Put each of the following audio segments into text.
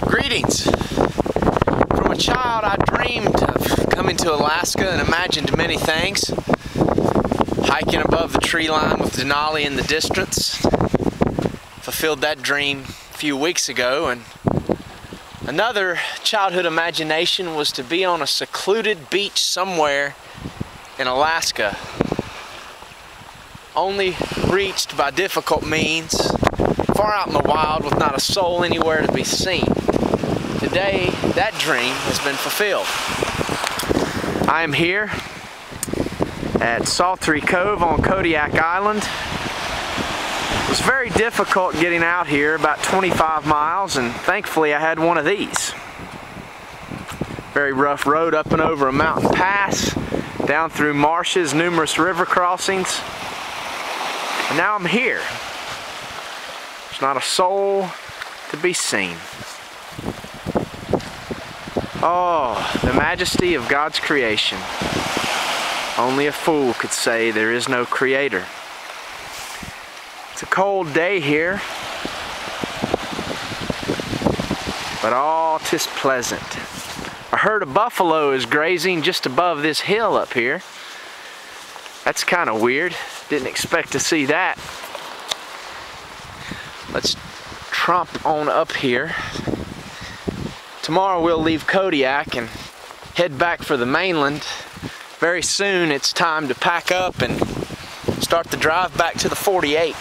Greetings. From a child, I dreamed of coming to Alaska and imagined many things. Hiking above the tree line with Denali in the distance. Fulfilled that dream a few weeks ago, and another childhood imagination was to be on a secluded beach somewhere in Alaska, only reached by difficult means, far out in the wild with not a soul anywhere to be seen. Today, that dream has been fulfilled. I am here at Saltery Cove on Kodiak Island. It was very difficult getting out here, about 25 miles, and thankfully I had one of these. Very rough road up and over a mountain pass, down through marshes, numerous river crossings. And now I'm here. There's not a soul to be seen. Oh, the majesty of God's creation. Only a fool could say there is no creator. It's a cold day here, but all tis pleasant. A herd of buffalo is grazing just above this hill up here. That's kind of weird. Didn't expect to see that. Let's tromp on up here. Tomorrow we'll leave Kodiak and head back for the mainland. Very soon it's time to pack up and start the drive back to the 48.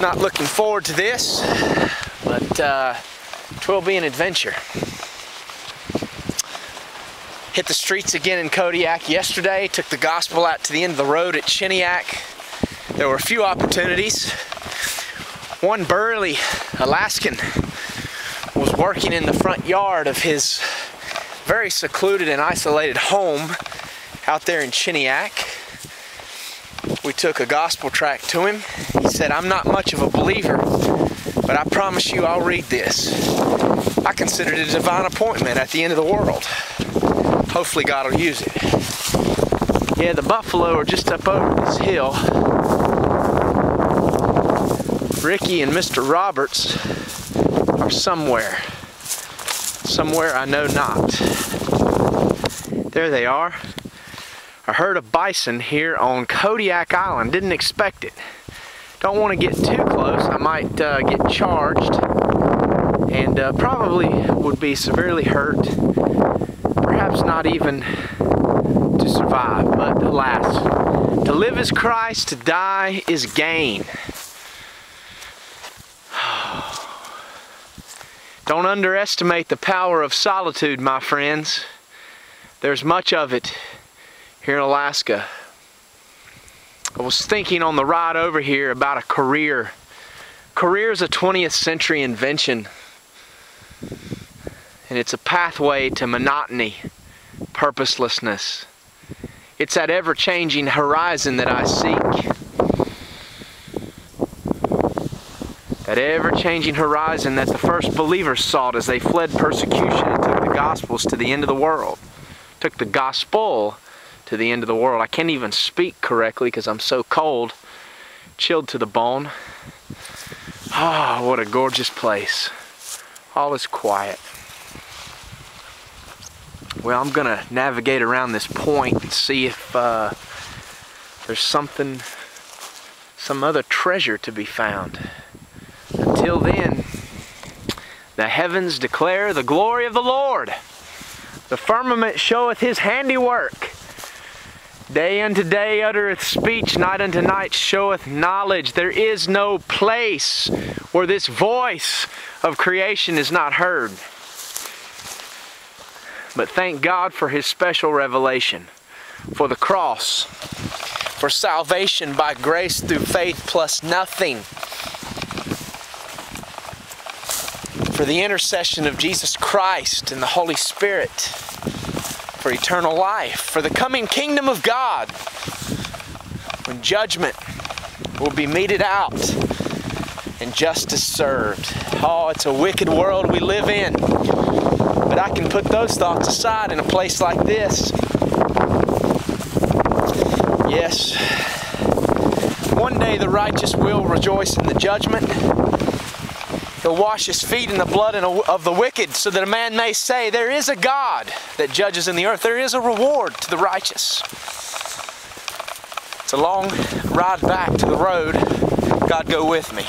Not looking forward to this, but uh, it will be an adventure. Hit the streets again in Kodiak yesterday, took the gospel out to the end of the road at Chiniak. There were a few opportunities. One burly Alaskan was working in the front yard of his very secluded and isolated home out there in Chiniak. We took a gospel tract to him. He said, I'm not much of a believer, but I promise you I'll read this. I consider it a divine appointment at the end of the world. Hopefully God will use it. Yeah, the buffalo are just up over this hill. Ricky and Mr. Roberts are somewhere. Somewhere I know not. There they are. I heard a bison here on Kodiak Island. Didn't expect it. Don't want to get too close. I might uh, get charged and uh, probably would be severely hurt. Perhaps not even to survive, but alas, to live is Christ, to die is gain. Don't underestimate the power of solitude, my friends. There's much of it here in Alaska. I was thinking on the ride over here about a career. Career is a 20th century invention. And it's a pathway to monotony, purposelessness. It's that ever-changing horizon that I seek. That ever-changing horizon that the first believers sought as they fled persecution and took the gospels to the end of the world. Took the gospel to the end of the world. I can't even speak correctly because I'm so cold. Chilled to the bone. Ah, oh, what a gorgeous place. All is quiet. Well, I'm gonna navigate around this point and see if uh, there's something, some other treasure to be found. Until then, the heavens declare the glory of the Lord. The firmament showeth his handiwork. Day unto day uttereth speech, night unto night showeth knowledge. There is no place where this voice of creation is not heard. But thank God for his special revelation, for the cross, for salvation by grace through faith plus nothing. For the intercession of Jesus Christ and the Holy Spirit, for eternal life, for the coming kingdom of God, when judgment will be meted out and justice served. Oh, it's a wicked world we live in. But I can put those thoughts aside in a place like this. Yes, one day the righteous will rejoice in the judgment. He'll wash his feet in the blood of the wicked, so that a man may say, There is a God that judges in the earth. There is a reward to the righteous. It's a long ride back to the road. God go with me.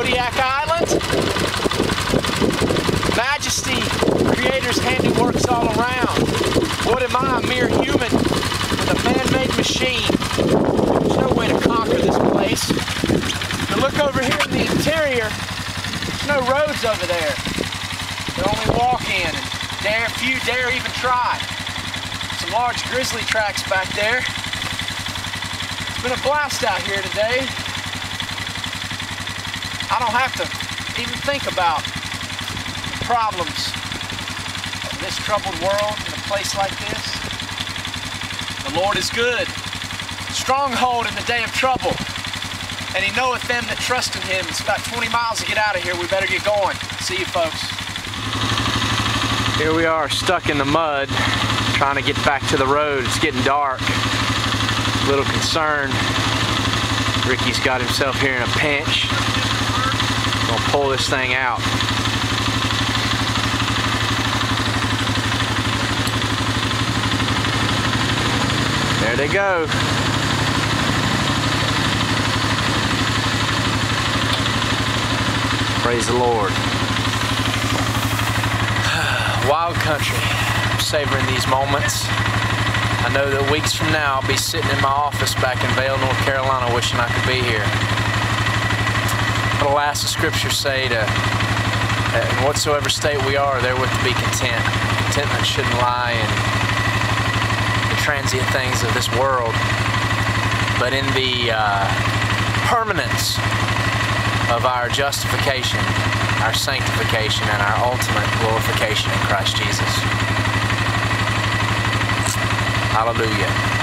Kodiak Island. Majesty, Creator's handiworks all around. What am I, a mere human with a man-made machine? There's no way to conquer this place. But look over here in the interior. There's no roads over there. You only walk in, and dare, few dare even try. Some large grizzly tracks back there. It's been a blast out here today. I don't have to even think about the problems of this troubled world in a place like this. The Lord is good, stronghold in the day of trouble. And he knoweth them that trust in him. It's about 20 miles to get out of here. We better get going. See you folks. Here we are stuck in the mud trying to get back to the road. It's getting dark. A little concerned. Ricky's got himself here in a pinch. Gonna pull this thing out. There they go. Praise the Lord. Wild country. I'm savoring these moments. I know that weeks from now I'll be sitting in my office back in Vale, North Carolina wishing I could be here. But last the scriptures say to, in whatsoever state we are, therewith to be content. Contentment shouldn't lie in the transient things of this world, but in the uh, permanence of our justification, our sanctification, and our ultimate glorification in Christ Jesus. Hallelujah.